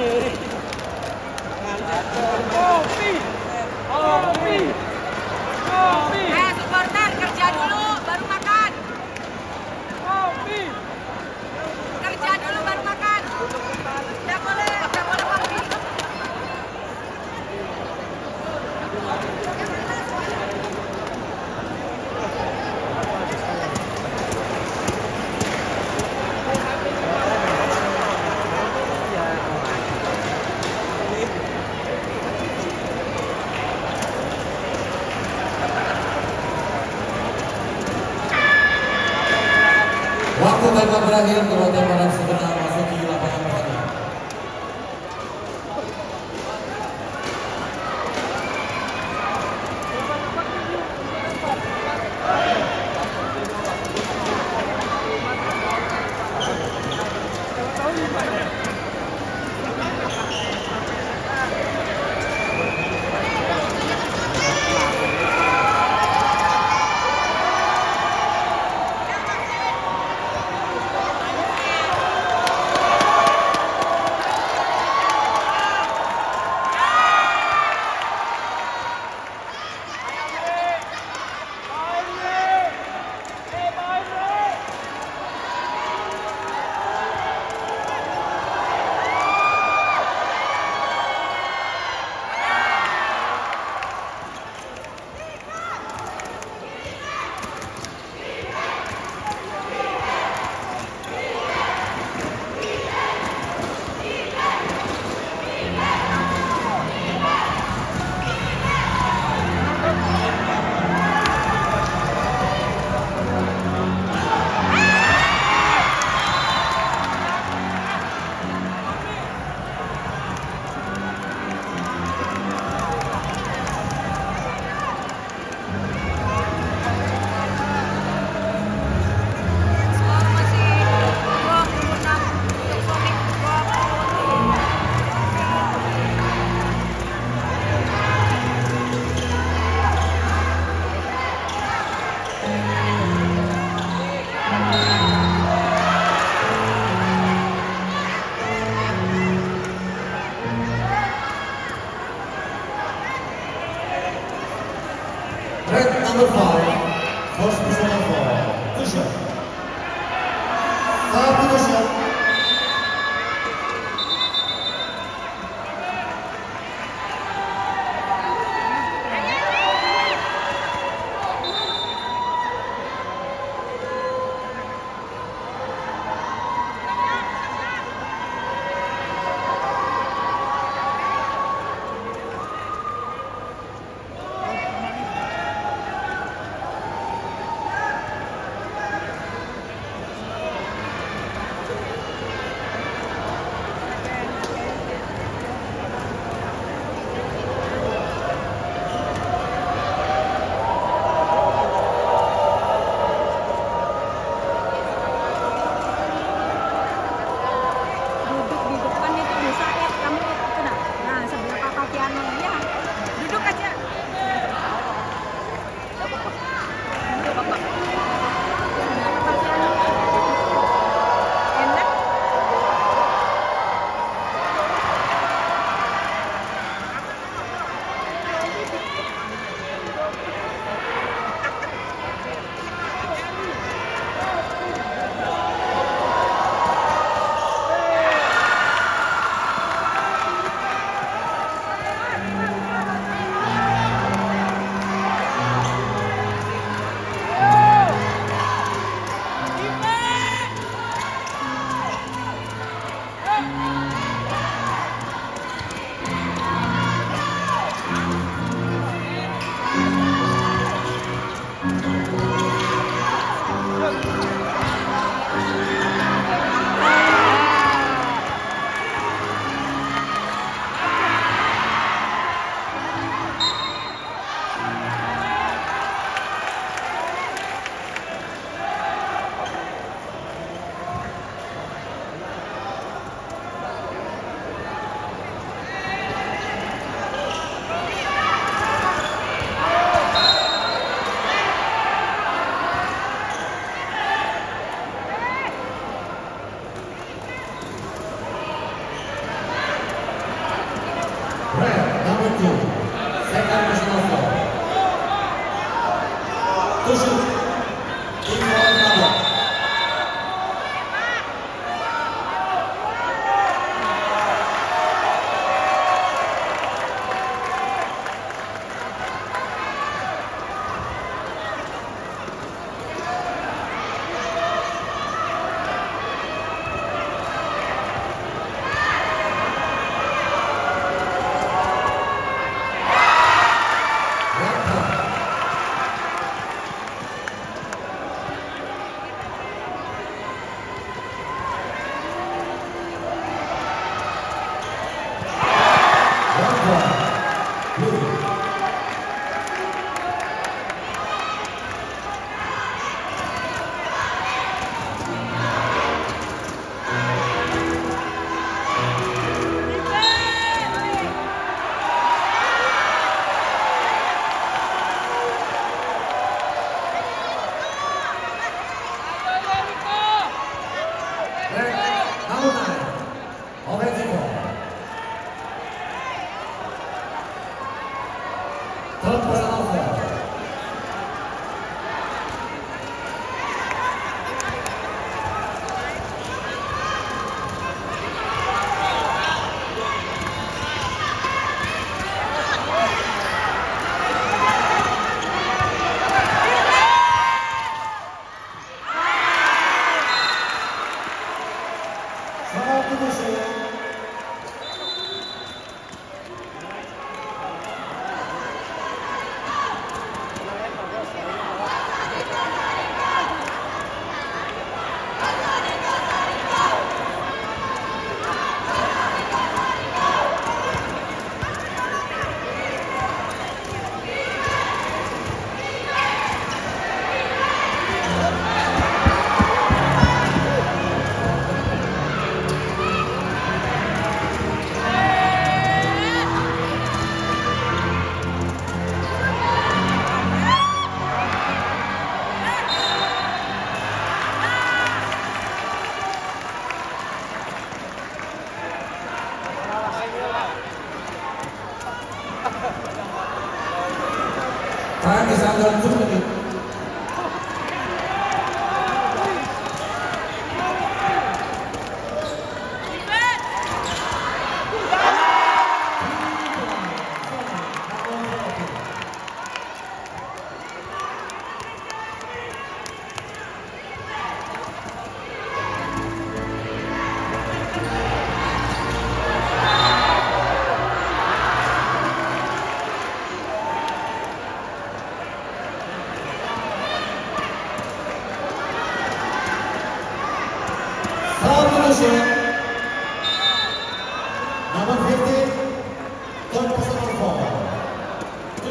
oh me Go, feet! Go, feet! Oh, oh, babak berakhir terutama orang sebenarnya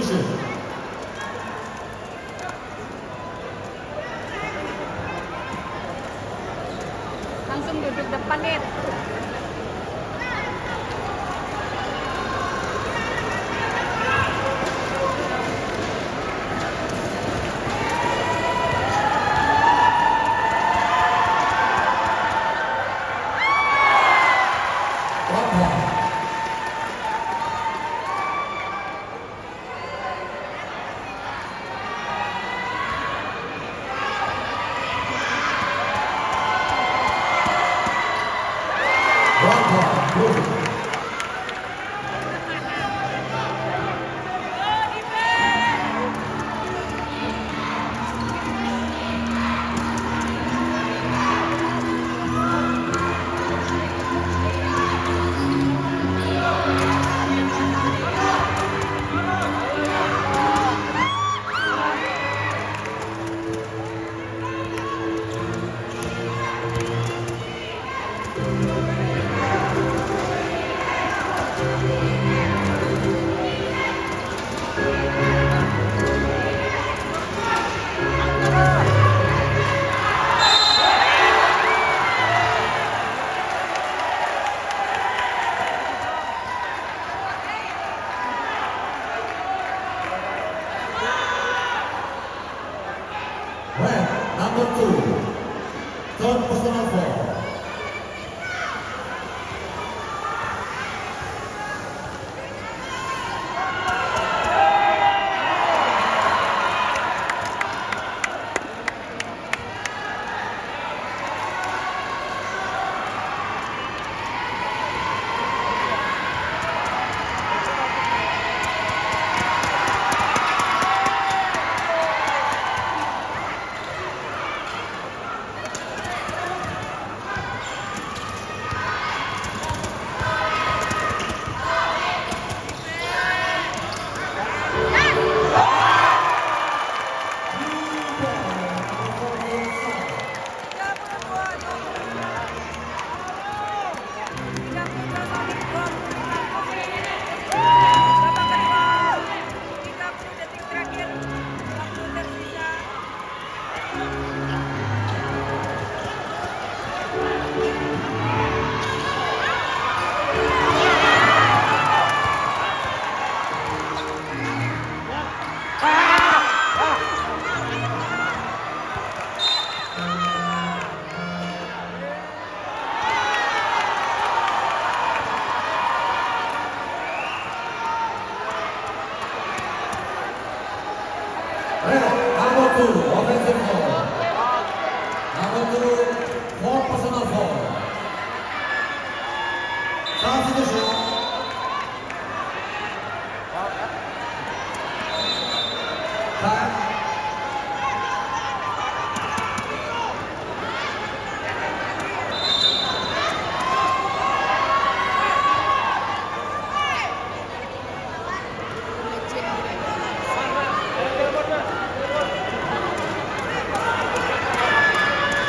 Shoot. Langsung duduk depan nih.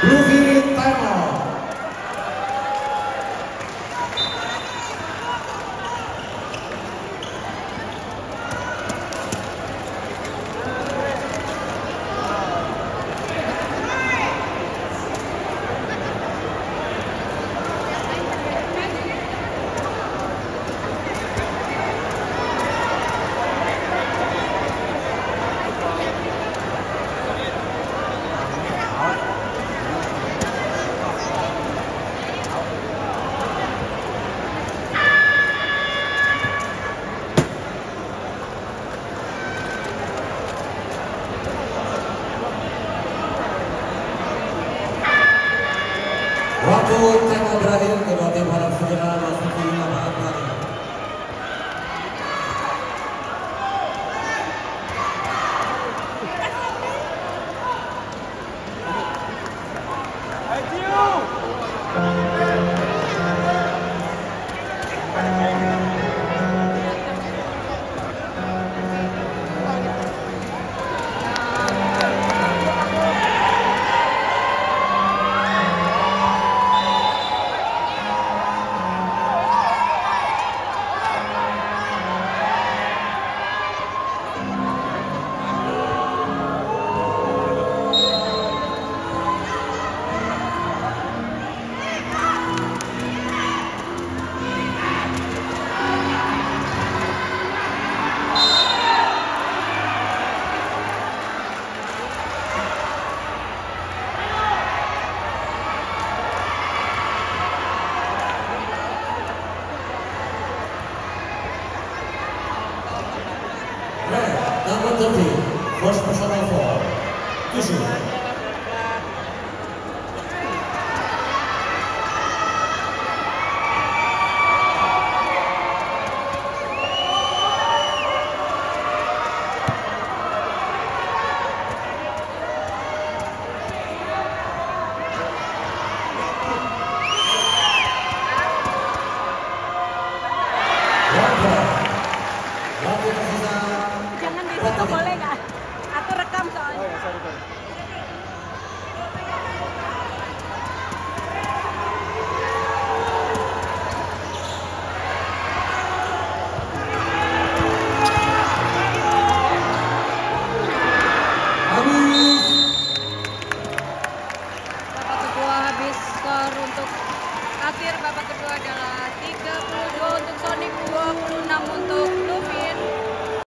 Руки